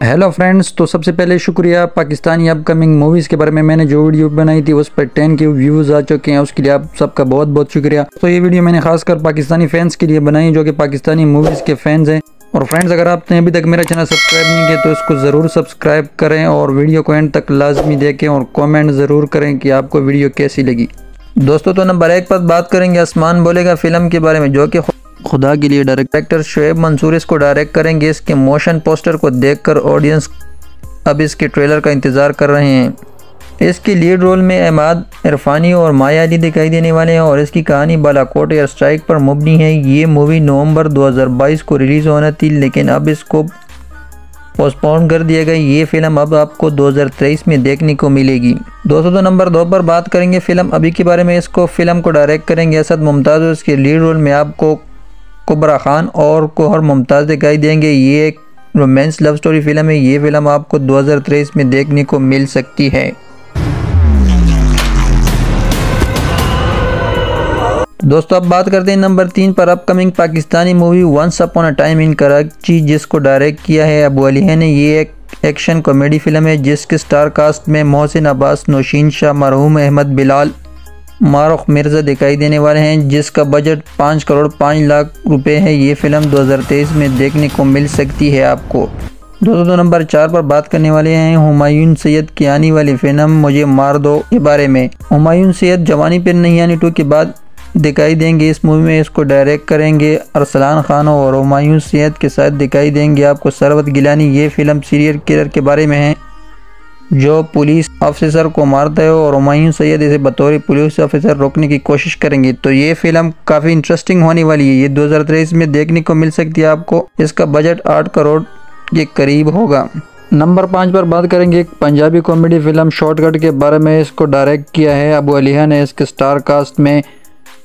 Hello friends तो सबसे पहले शुक्रिया पाकिस्तानी अपकमिंग मूवीज़ के बारे में मैंने जो वीडियो बनाई थी, उस पर टेन के व्यूज़ आ चुके हैं। उसके लिए आप सबका बहुत बहुत शुक्रिया। तो ये वीडियो मैंने खासकर पाकिस्तानी फैंस के लिए बनाई, जो कि पाकिस्तानी मूवीज़ के फैंस हैं। और फ्रेंड्स अगर आपने अभी तक मेरा चैनल सब्सक्राइब नहीं किया तो इसको ज़रूर सब्सक्राइब करें और वीडियो को एंड तक लाजमी देखें और कॉमेंट ज़रूर करें कि आपको वीडियो कैसी लगी। दोस्तों तो नंबर एक पर बात करेंगे। आसमान बोलेगा फ़िल्म के बारे में, जो कि खुदा के लिए डायरेक्टर शुएब मंसूर इसको डायरेक्ट करेंगे। इसके मोशन पोस्टर को देखकर ऑडियंस अब इसके ट्रेलर का इंतज़ार कर रहे हैं। इसके लीड रोल में अहमद इरफानी और माया अली दिखाई देने वाले हैं और इसकी कहानी बालाकोट एयर स्ट्राइक पर मुबनी है। ये मूवी नवंबर 2022 को रिलीज़ होना थी, लेकिन अब इसको पोस्टपोन कर दिया गया। ये फ़िल्म अब आपको 2023 में देखने को मिलेगी। दोस्तों तो नंबर दो पर बात करेंगे फ़िल्म अभी के बारे में इसको फ़िल्म को डायरेक्ट करेंगे असद मुमताज़। और इसके लीड रोल में आपको कुबरा खान और कोहर मुमताज़ दिखाई देंगे। ये एक रोमांस लव स्टोरी फ़िल्म है। ये फ़िल्म आपको 2023 में देखने को मिल सकती है। दोस्तों, अब बात करते हैं नंबर तीन पर upcoming Pakistani movie once upon a time in Karachi जिसको डायरेक्ट किया है अबू अली ने। ये एक एक्शन कॉमेडी फ़िल्म है, जिसके स्टार कास्ट में मोहसिन अब्बास, नौशीन शाह, मरहूम अहमद, बिलाल मारुख मिर्ज़ा दिखाई देने वाले हैं, जिसका बजट पाँच करोड़ पाँच लाख रुपए है। ये फ़िल्म 2023 में देखने को मिल सकती है आपको। दोस्तों नंबर चार पर बात करने वाले हैं हुमायूं सैयद की आने वाली फ़िल्म मुझे मार दो के बारे में। हुमायूं सैयद जवानी पर नहीं आनी टू के बाद दिखाई देंगे इस मूवी में, इसको डायरेक्ट करेंगे अरसलान खान और हुमायूं सैयद के साथ दिखाई देंगे आपको सरवत गिलानी। ये फ़िल्म सीरियल किलर के बारे में है। जो पुलिस ऑफिसर को मारता है और हुमायूं सैयद इसे बतौर पुलिस ऑफिसर रोकने की कोशिश करेंगे। तो ये फ़िल्म काफ़ी इंटरेस्टिंग होने वाली है। ये 2023 में देखने को मिल सकती है आपको। इसका बजट आठ करोड़ के करीब होगा। नंबर पाँच पर बात करेंगे एक पंजाबी कॉमेडी फ़िल्म शॉर्टकट के बारे में। इसको डायरेक्ट किया है अबू अलिया ने। इसके स्टार कास्ट में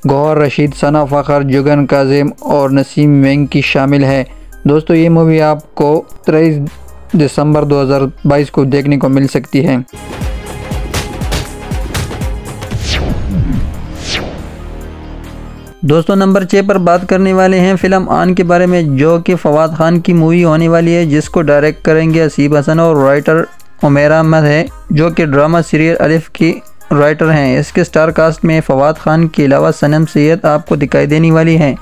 गौहर रशीद, सना फ़खर, जुगन काजिम और नसीम वेंग की शामिल है। दोस्तों, ये मूवी आपको तेईस दिसंबर 2022 को देखने को मिल सकती है। दोस्तों, नंबर छः पर बात करने वाले हैं फ़िल्म आन के बारे में, जो कि फवाद खान की मूवी होने वाली है, जिसको डायरेक्ट करेंगे असीब हसन और राइटर उमेर अहमद है, जो कि ड्रामा सीरियल अलिफ की राइटर हैं। इसके स्टार कास्ट में फवाद खान के अलावा सनम सैद आपको दिखाई देने वाली हैं।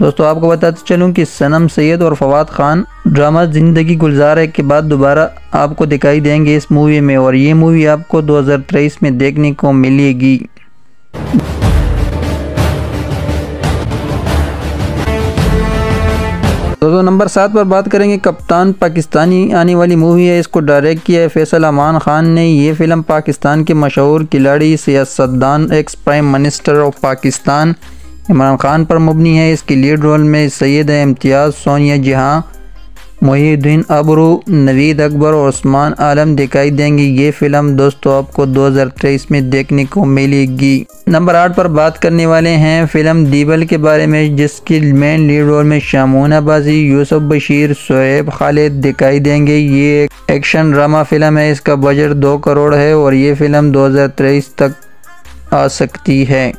दोस्तों, आपको बताते चलूँ कि सनम सैयद और फवाद खान ड्रामा ज़िंदगी गुलजार है के बाद दोबारा आपको दिखाई देंगे इस मूवी में और ये मूवी आपको 2023 में देखने को मिलेगी। दोस्तों, नंबर सात पर बात करेंगे। कप्तान पाकिस्तानी आने वाली मूवी है, इसको डायरेक्ट किया है फैसल अमान खान ने। ये फ़िल्म पाकिस्तान के मशहूर खिलाड़ी सियासतदान ex prime minister of Pakistan Imran Khan पर मुबनी है। इसकी लीड रोल में सैयद इम्तियाज़ सोनिया जहाँ मोहिद्दीन अबरू, नवीद अकबर और उस्मान आलम दिखाई देंगी। ये फ़िल्म दोस्तों आपको 2023 में देखने को मिलेगी। नंबर आठ पर बात करने वाले हैं फ़िल्म दीबल के बारे में, जिसकी मेन लीड रोल में शामून अब्बासी यूसुफ बशीर शोएब खालिद दिखाई देंगे। ये एक एक्शन ड्रामा फ़िल्म है। इसका बजट दो करोड़ है और ये फ़िल्म दो हज़ार तेईस तक आ सकती है।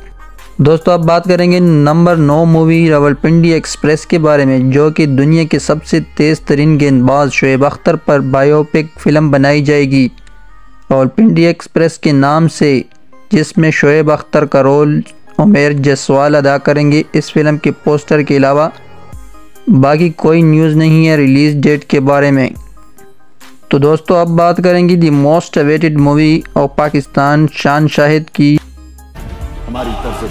दोस्तों, अब बात करेंगे नंबर नौ मूवी रावलपिंडी एक्सप्रेस के बारे में, जो कि दुनिया के सबसे तेज़ तरीन गेंदबाज शुएब अख्तर पर बायोपिक फ़िल्म बनाई जाएगी। रावलपिंडी एक्सप्रेस के नाम से, जिसमें शुएब अख्तर का रोल उमेर जसवाल अदा करेंगे, इस फ़िल्म के पोस्टर के अलावा बाकी कोई न्यूज़ नहीं है रिलीज़ डेट के बारे में। तो दोस्तों, अब बात करेंगे the most awaited movie of Pakistan Shaan Shahid की। हमारी तरफ़ से।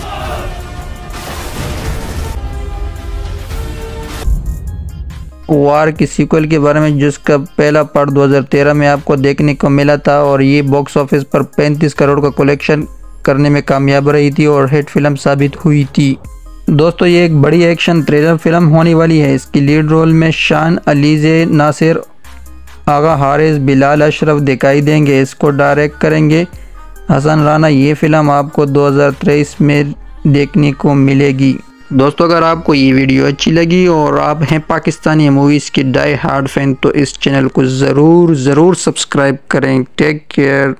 वार की सीक्वल के बारे में जिसका पहला पार्ट 2013 में आपको देखने को मिला था और ये बॉक्स ऑफ़िस पर 35 करोड़ का कलेक्शन करने में कामयाब रही थी और हिट फ़िल्म साबित हुई थी। दोस्तों, ये एक बड़ी एक्शन थ्रिलर फ़िल्म होने वाली है। इसकी लीड रोल में शान अलीजे, नासिर, आगा हारिस, बिलाल अशरफ दिखाई देंगे। इसको डायरेक्ट करेंगे। हसन राना ये फ़िल्म आपको 2023 में देखने को मिलेगी। दोस्तों, अगर आपको ये वीडियो अच्छी लगी और आप हैं पाकिस्तानी मूवीज़ के डाई हार्ड फ़ैन तो इस चैनल को ज़रूर ज़रूर सब्सक्राइब करें। Take care.